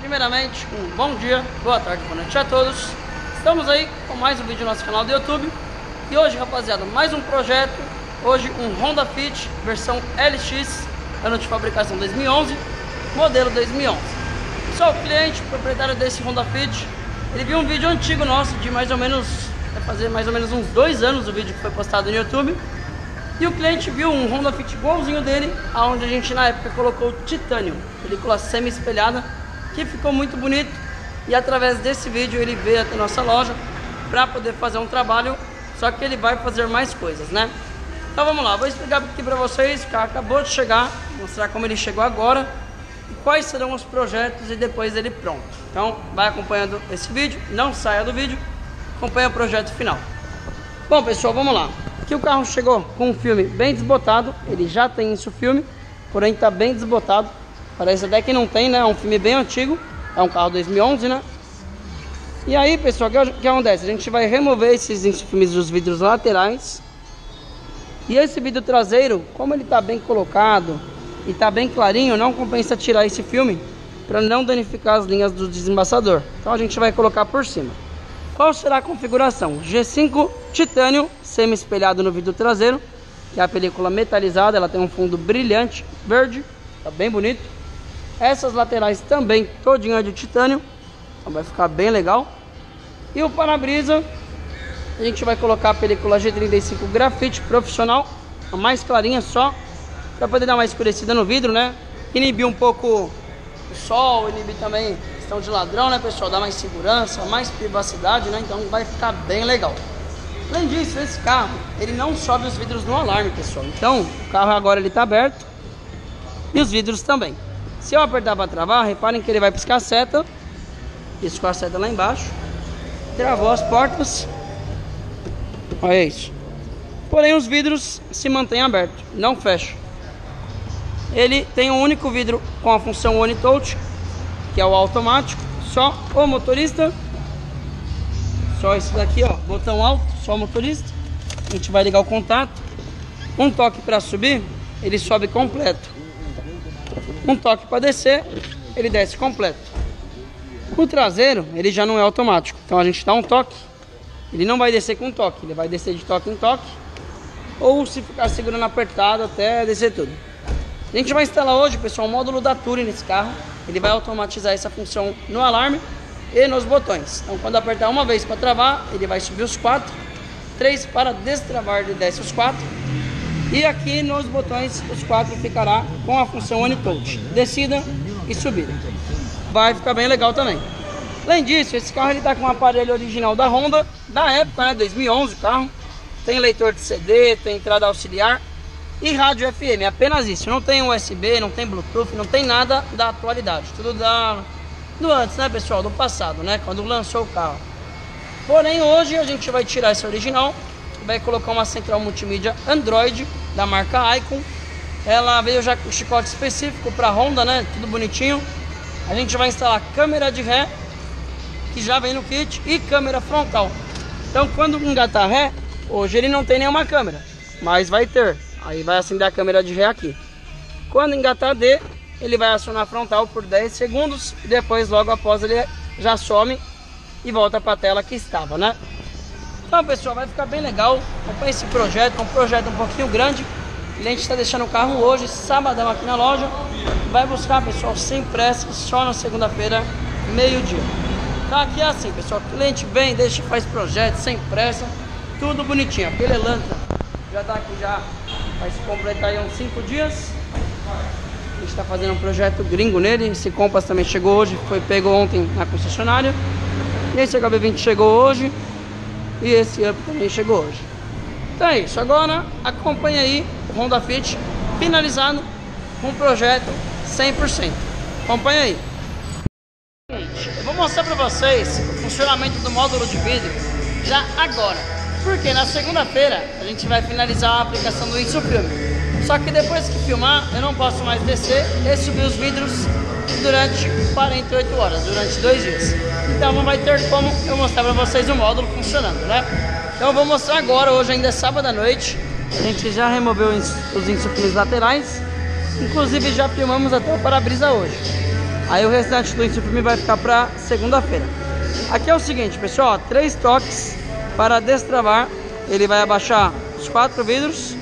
Primeiramente, um bom dia, boa tarde, boa noite a todos. Estamos aí com mais um vídeo no nosso canal do YouTube. E hoje, rapaziada, mais um projeto. Hoje um Honda Fit versão LX, ano de fabricação 2011, modelo 2011. Sou o cliente, proprietário desse Honda Fit. Ele viu um vídeo antigo nosso de mais ou menos, vai fazer mais ou menos uns dois anos o vídeo que foi postado no YouTube. E o cliente viu um Honda Fit igualzinho dele, aonde a gente na época colocou titânio, película semi-espelhada, que ficou muito bonito. E através desse vídeo ele veio até nossa loja para poder fazer um trabalho, só que ele vai fazer mais coisas, né? Então vamos lá, vou explicar aqui para vocês, o carro acabou de chegar, mostrar como ele chegou agora, e quais serão os projetos e depois ele pronto. Então vai acompanhando esse vídeo, não saia do vídeo, acompanha o projeto final. Bom pessoal, vamos lá. Aqui o carro chegou com um filme bem desbotado, ele já tem isso filme, porém está bem desbotado. Parece até que não tem, né? É um filme bem antigo, é um carro 2011, né? E aí, pessoal, o que, que acontece? A gente vai remover esses filmes dos vidros laterais. E esse vidro traseiro, como ele está bem colocado e está bem clarinho, não compensa tirar esse filme para não danificar as linhas do desembaçador. Então a gente vai colocar por cima. Qual será a configuração? G5 titânio semi-espelhado no vidro traseiro, que é a película metalizada, ela tem um fundo brilhante, verde, tá bem bonito. Essas laterais também todinha de titânio, então vai ficar bem legal. E o para-brisa, a gente vai colocar a película G35 grafite profissional, a mais clarinha só, para poder dar uma escurecida no vidro, né? Inibir um pouco o sol, inibir também questão de ladrão, né, pessoal? Dá mais segurança, mais privacidade, né? Então vai ficar bem legal. Além disso, esse carro, ele não sobe os vidros no alarme, pessoal. Então, o carro agora ele tá aberto e os vidros também. Se eu apertar para travar, reparem que ele vai piscar a seta. Piscou a seta lá embaixo. Travou as portas. Olha isso. Porém, os vidros se mantêm abertos, não fecham. Ele tem um único vidro com a função One Touch, que é o automático, só o motorista. Só esse daqui, ó, botão alto, só o motorista. A gente vai ligar o contato. Um toque para subir, ele sobe completo. Um toque para descer, ele desce completo. O traseiro, ele já não é automático. Então a gente dá um toque, ele não vai descer com toque, ele vai descer de toque em toque. Ou se ficar segurando apertado até descer tudo. A gente vai instalar hoje, pessoal, o módulo da Touring nesse carro. Ele vai automatizar essa função no alarme e nos botões. Então, quando apertar uma vez para travar, ele vai subir os quatro. Três para destravar, ele desce os quatro. E aqui nos botões, os quatro ficará com a função One Touch. Descida e subida. Vai ficar bem legal também. Além disso, esse carro ele está com um aparelho original da Honda, da época, né, 2011 o carro. Tem leitor de CD, tem entrada auxiliar e rádio FM, apenas isso. Não tem USB, não tem Bluetooth, não tem nada da atualidade. Tudo da do antes, né, pessoal, do passado, né, quando lançou o carro. Porém, hoje a gente vai tirar esse original, vai colocar uma central multimídia Android da marca Icon. Ela veio já com chicote específico para Honda, né, tudo bonitinho. A gente vai instalar câmera de ré, que já vem no kit, e câmera frontal. Então, quando engatar ré, hoje ele não tem nenhuma câmera, mas vai ter. Aí vai acender a câmera de ré aqui. Quando engatar D, ele vai acionar frontal por 10 segundos e depois logo após ele já some e volta para a tela que estava, né? Então pessoal, vai ficar bem legal. Acompanhe esse projeto, é um projeto um pouquinho grande. A gente está deixando o carro hoje, sabadão aqui na loja. Vai buscar, pessoal, sem pressa, só na segunda-feira, meio-dia. Tá aqui é assim, pessoal. Cliente vem, deixa, faz projeto, sem pressa, tudo bonitinho. Aquele Elantra já está aqui já Vai se completar aí uns 5 dias. A gente está fazendo um projeto gringo nele. Esse Compass também chegou hoje, foi pego ontem na concessionária. E esse HB20 chegou hoje. E esse Up também chegou hoje. Então é isso. Agora acompanha aí o Honda Fit finalizado com o projeto 100%. Acompanha aí. Eu vou mostrar para vocês o funcionamento do módulo de vidro já agora. Porque na segunda-feira a gente vai finalizar a aplicação do Insufilme. Só que depois que filmar, eu não posso mais descer e subir os vidros durante 48 horas, durante dois dias. Então não vai ter como eu mostrar para vocês o módulo funcionando, né? Então eu vou mostrar agora, hoje ainda é sábado à noite, A gente já removeu os insufilmes laterais. Inclusive já filmamos até o para-brisa hoje. Aí o restante do insufilme vai ficar para segunda-feira. Aqui é o seguinte, pessoal, ó, três toques para destravar. Ele vai abaixar os quatro vidros.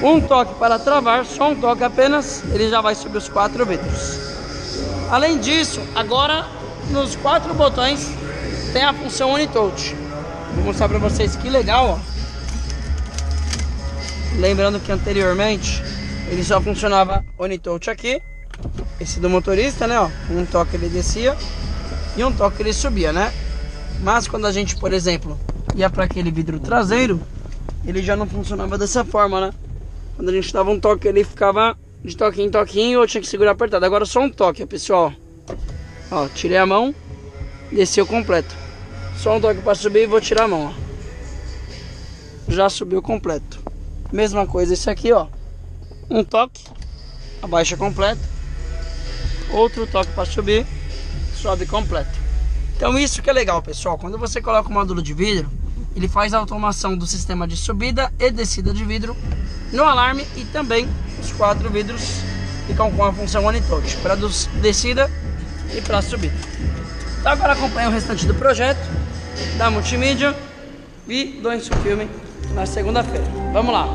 Um toque para travar, só um toque apenas, ele já vai subir os quatro vidros. Além disso, agora nos quatro botões tem a função Unitouch. Vou mostrar para vocês que legal, ó. Lembrando que anteriormente ele só funcionava Unitouch aqui. Esse do motorista, né? Ó, um toque ele descia e um toque ele subia, né? Mas quando a gente, por exemplo, ia para aquele vidro traseiro, ele já não funcionava dessa forma, né? Quando a gente dava um toque, ele ficava de toquinho em toquinho ou tinha que segurar apertado. Agora só um toque, pessoal. Ó, tirei a mão, desceu completo. Só um toque para subir e vou tirar a mão, ó. Já subiu completo. Mesma coisa esse aqui, ó. Um toque, abaixa completo. Outro toque para subir, sobe completo. Então isso que é legal, pessoal. Quando você coloca o módulo de vidro, ele faz a automação do sistema de subida e descida de vidro no alarme e também os quatro vidros ficam com a função One Touch para descida e para subida. Então agora acompanha o restante do projeto da multimídia e do Insufilme na segunda-feira. Vamos lá.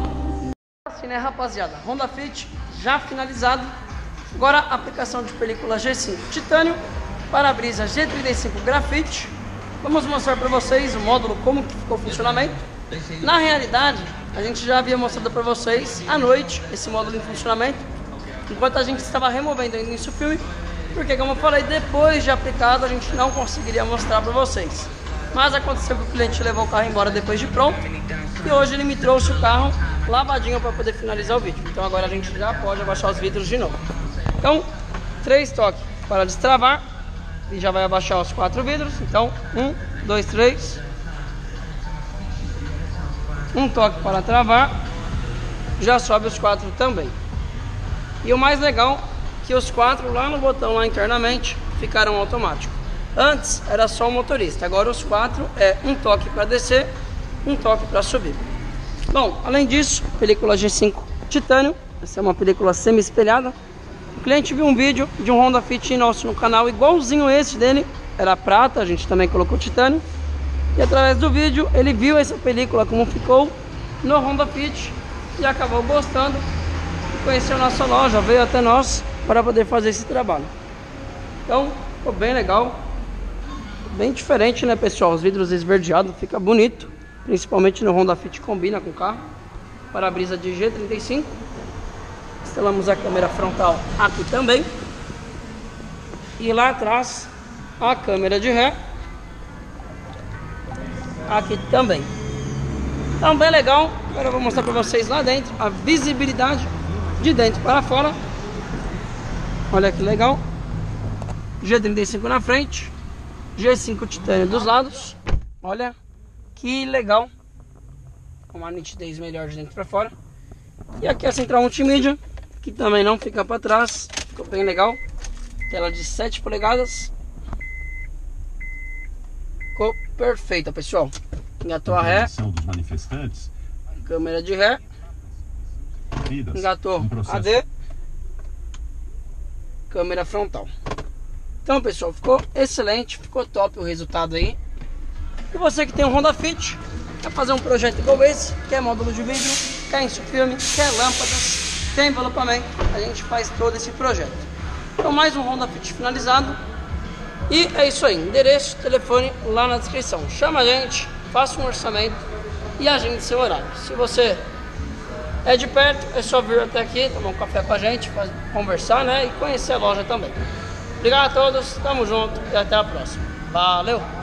Assim né rapaziada, Honda Fit já finalizado. Agora aplicação de película G5 titânio, para-brisa G35 grafite. Vamos mostrar para vocês o módulo como que ficou o funcionamento. Na realidade, a gente já havia mostrado para vocês à noite esse módulo em funcionamento, enquanto a gente estava removendo ainda isso filme, porque como eu falei, depois de aplicado a gente não conseguiria mostrar para vocês. Mas aconteceu que o cliente levou o carro embora depois de pronto e hoje ele me trouxe o carro lavadinho para poder finalizar o vídeo. Então agora a gente já pode abaixar os vidros de novo. Então, três toques para destravar e já vai abaixar os quatro vidros. Então, um, dois, três. Um toque para travar, já sobe os quatro também. E o mais legal que os quatro lá no botão lá internamente ficaram automáticos. Antes era só o motorista, agora os quatro é um toque para descer, um toque para subir. Bom, além disso, película G5 titânio, essa é uma película semi-espelhada. O cliente viu um vídeo de um Honda Fit nosso no canal igualzinho esse dele, era prata, a gente também colocou titânio. E através do vídeo ele viu essa película como ficou no Honda Fit e acabou gostando conheceu nossa loja, veio até nós para poder fazer esse trabalho. Então, ficou bem legal. Bem diferente, né, pessoal? Os vidros esverdeados, fica bonito. Principalmente no Honda Fit combina com o carro. Para-brisa de G35. Instalamos a câmera frontal aqui também. E lá atrás a câmera de ré. Aqui também. Então bem legal. Agora eu vou mostrar para vocês lá dentro a visibilidade de dentro para fora. Olha que legal. G35 na frente. G5 titânio dos lados. Olha que legal. Uma nitidez melhor de dentro para fora. E aqui a central multimídia, que também não fica para trás. Ficou bem legal. Tela de 7 polegadas. Ficou perfeita, pessoal. Engatou a ré. dos manifestantes. Câmera de ré. Engatou AD. Câmera frontal. Então, pessoal, ficou excelente, ficou top o resultado aí. E você que tem um Honda Fit, quer fazer um projeto igual esse, quer módulo de vídeo, quer insufilme, quer lâmpadas, quer envelopamento, a gente faz todo esse projeto. Então, mais um Honda Fit finalizado. E é isso aí, endereço, telefone lá na descrição. Chama a gente, faça um orçamento e agende seu horário. Se você é de perto, é só vir até aqui, tomar um café com a gente, conversar, né? E conhecer a loja também. Obrigado a todos, tamo junto e até a próxima. Valeu!